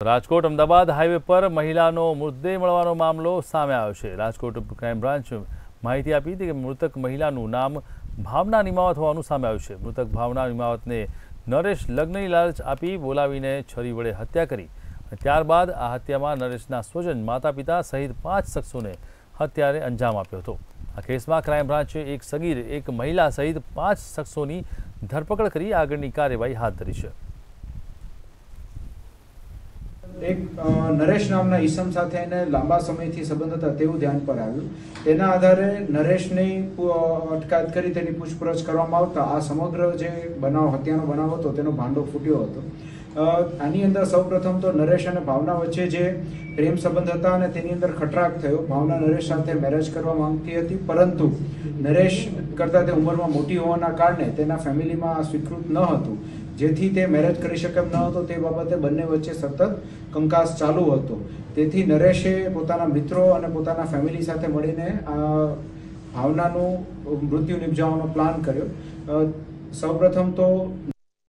Rajkot, Ahmedabad highway પર મહિલાનો મૃતદેહ મળવાનો મામલો સામે આવ્યો છે. રાજકોટ ક્રાઇમ બ્રાન્ચ માહિતી આપી હતી કે મૃતક મહિલાનું નામ ભાવના નિમાવત હોવાનું સામે આવ્યું છે. મૃતક ભાવના નિમાવતને નરેશ લગ્નની લાલચ આપી બોલાવીને છરી વડે હત્યા કરી ત્યારબાદ આ હત્યામાં નરેશના સ્વજન માતા પિતા સહિત પાંચ શખ્સોને હત્યારે અંજામ આપ્યો હતો. આ કેસમાં ક્રાઇમ બ્રાન્ચે એક સગીર, એક મહિલા સહિત પાંચ શખ્સોની ધરપકડ કરી આગળની કાર્યવાહી હાથ ધરી છે. એક નરેશ નામના ઈસમ સાથે એને લાંબા સમયથી સંબંધ હતા તેવું ધ્યાન પર આવ્યું. તેના આધારે નરેશની અટકાયત કરી તેની પૂછપરછ કરવામાં આવતા આ સમગ્ર જે બનાવ, હત્યાનો બનાવ હતો તેનો ભાંડો ફૂટ્યો હતો. આની અંદર સૌપ્રથમ તો નરેશ અને ભાવના વચ્ચે જે પ્રેમ સંબંધ હતા અને તેની અંદર ખટરાક થયો. ભાવના નરેશ સાથે મેરેજ કરવા માંગતી હતી, પરંતુ નરેશ કરતાં તે ઉંમરમાં મોટી હોવાના કારણે તેના ફેમિલીમાં સ્વીકૃત ન હતું. જેથી તે મેરેજ કરી શકે એમ ન હતો, તે બાબતે બંને વચ્ચે સતત કંકાસ ચાલુ હતો. તેથી નરેશે પોતાના મિત્રો અને પોતાના ફેમિલી સાથે મળીને આ ભાવનાનું મૃત્યુ નિપજાવવાનો પ્લાન કર્યો. સૌપ્રથમ તો